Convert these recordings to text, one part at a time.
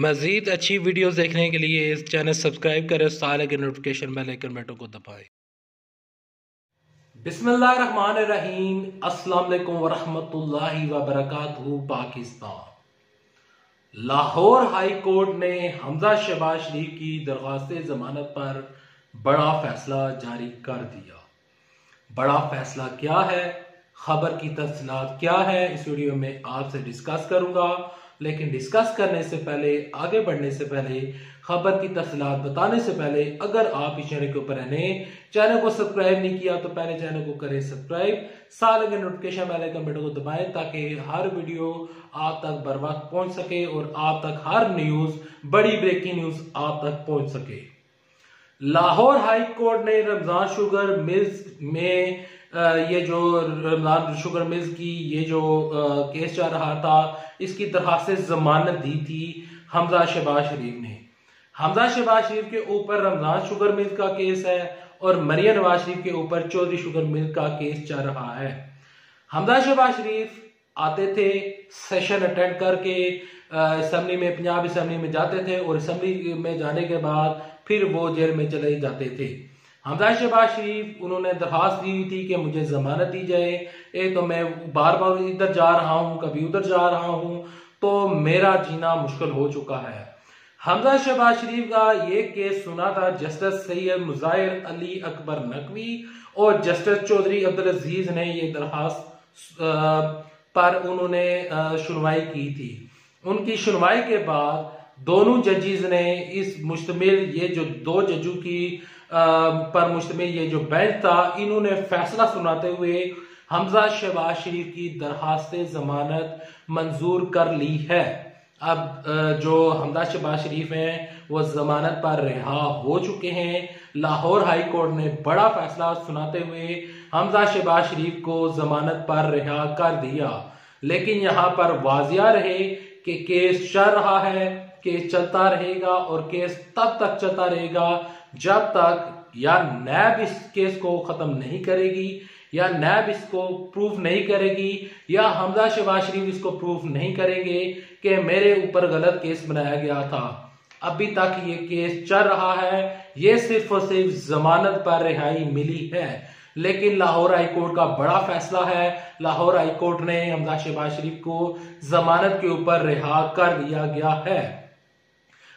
مزید اچھی ویڈیوز دیکھنے کے لیے اس چینل سبسکرائب کریں سالے کے نوٹیفکیشن بیل آئکن بٹن کو دبائیں۔ بسم اللہ الرحمن الرحیم۔ السلام علیکم ورحمت اللہ وبرکاتہ، پاکستان۔ لاہور ہائی کورٹ نے حمزہ شہباز شریف کی درخواست ضمانت پر بڑا فیصلہ جاری کر دیا۔ بڑا فیصلہ کیا ہے؟ خبر کی تفصیلات کیا ہے اس ویڈیو میں آپ سے ڈسکس کروں گا۔ لیکن ڈسکس کرنے سے پہلے، آگے بڑھنے سے پہلے، خبر کی تفصیلات بتانے سے پہلے، اگر آپ اس چینل کے اوپر رہنے چینل کو سبسکرائب نہیں کیا تو پہلے چینل کو کریں سبسکرائب سال کے نوٹیفکیشن والے کمپیوٹر کو دبائیں تاکہ ہر ویڈیو آپ تک بر وقت پہنچ سکے اور آپ تک ہر نیوز بڑی بریکنگ نیوز آپ تک پہنچ سکے۔ لاہور ہائی کورٹ نے رمضان شوگر ملز میں یہ جو رمضان شوگر ملز کی، یہ جو کیس چاہ رہا تھا، اس کی درخواست ضمانت دی تھی حمزہ شہباز شریف نے۔ حمزہ شہباز شریف کے اوپر رمضان شوگر ملز کا کیس ہے اور مریم نواز شریف کے اوپر چودری شوگر ملز کا کیس چل رہا ہے۔ حمزہ شہباز شریف آتے تھے سیشن اٹینڈ کر کے اسمبلی میں، پنجاب اسمبلی میں جاتے تھے اور اسمبلی میں جانے کے بعد پھر وہ جیل میں چلے جاتے تھے۔ حمزہ شہباز شریف، انہوں نے درخواست دی تھی کہ مجھے ضمانت دی جائے۔ اے تو میں بار بار ادھر جا رہا ہوں، کبھی ادھر جا رہا ہوں، تو میرا جینا مشکل ہو چکا ہے۔ حمزہ شہباز شریف کا یہ کیس سنا تھا جسٹس سید مظاہر علی اکبر نقوی اور جسٹس چودری عبدالعزیز نے یہ درخواست پر انہوں نے سنوائی کی تھی۔ ان کی سنوائی کے بعد دونوں ججیز نے اس مشتمل، یہ جو دو ججوں کی پر مشتمل یہ جو بینچ تھا، انہوں نے فیصلہ سناتے ہوئے حمزہ شہباز شریف کی درخواست ضمانت منظور کر لی ہے۔ اب جو حمزہ شہباز شریف ہیں، وہ ضمانت پر رہا ہو چکے ہیں۔ لاہور ہائی کورٹ نے بڑا فیصلہ سناتے ہوئے حمزہ شہباز شریف کو ضمانت پر رہا کر دیا۔ لیکن یہاں پر واضح رہے کہ کیس چل رہا ہے۔ کیس چلتا رہے گا اور کیس تب تک چلتا رہے گا جب تک یا نیب اس کیس کو ختم نہیں کرے گی یا نیب اس کو پروف نہیں کرے گی یا حمزہ شہباز شریف اس کو پروف نہیں کریں گے کہ میرے اوپر غلط کیس بنایا گیا تھا۔ ابھی تک یہ کیس چل رہا ہے، یہ صرف اور صرف ضمانت پر رہائی ملی ہے۔ لیکن لاہور ہائی کورٹ کا بڑا فیصلہ ہے۔ لاہور ہائی کورٹ نے حمزہ شہباز شریف کو ضمانت کے اوپر رہا کر دیا گیا ہے۔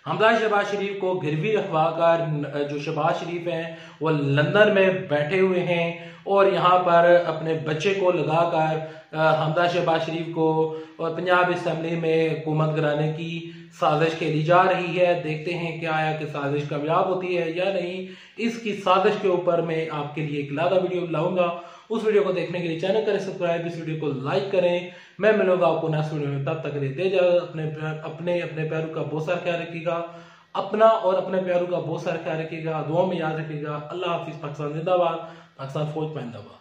حمزہ شہباز شریف کو گروی رکھوا کر جو شہباز شریف ہیں، وہ لندن میں بیٹھے ہوئے ہیں اور یہاں پر اپنے بچے کو لگا کر حمزہ شہباز شریف کو اور پنجاب اسمبلی میں حکومت کرانے کی سازش کھیلی جا رہی ہے۔ دیکھتے ہیں کیا آیا، کہ سازش کامیاب ہوتی ہے یا نہیں۔ اس کی سازش کے اوپر میں آپ کے لیے ایک لادہ ویڈیو لاؤں گا۔ اس ویڈیو کو دیکھنے کے لیے چینل کریں، سبسکرائب، اس ویڈیو کو لائک کریں۔ میں ملوں گا آپ کو نیکسٹ ویڈیو میں۔ تب تک لیتے جا اپنے اپنے اپنے پیروں کا بہت سارا خیال رکھیے گا۔ اپنا اور اپنے پیاروں کا بہت سارا خیال رکھیے گا۔ دعا میں یاد رکھیے گا۔ اللہ حافظ، پاکستان زندہ باد، پاکستان فوج پہندہ باد